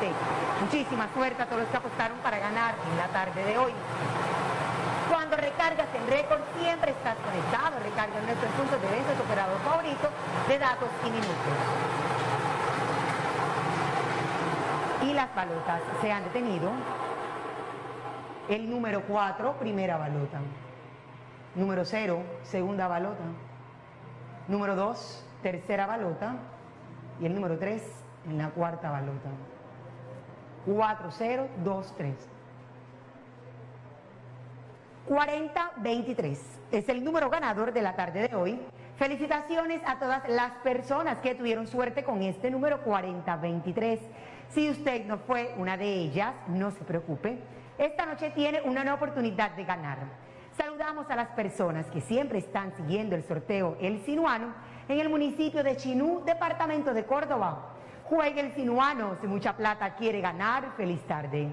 20. Muchísima suerte a todos los que apostaron para ganar en la tarde de hoy. Cuando recargas en récord siempre estás conectado. Recarga nuestros puntos de venta tu operador favorito de datos y minutos. Y las balotas se han detenido. El número 4, primera balota. Número 0, segunda balota. Número 2, tercera balota. Y el número 3, en la cuarta balota. 4, 0, 2, 3. 40-23 es el número ganador de la tarde de hoy. Felicitaciones a todas las personas que tuvieron suerte con este número 40-23. Si usted no fue una de ellas, no se preocupe. Esta noche tiene una oportunidad de ganar. Saludamos a las personas que siempre están siguiendo el sorteo El Sinuano en el municipio de Chinú, departamento de Córdoba. Juegue el Sinuano, si mucha plata quiere ganar, feliz tarde.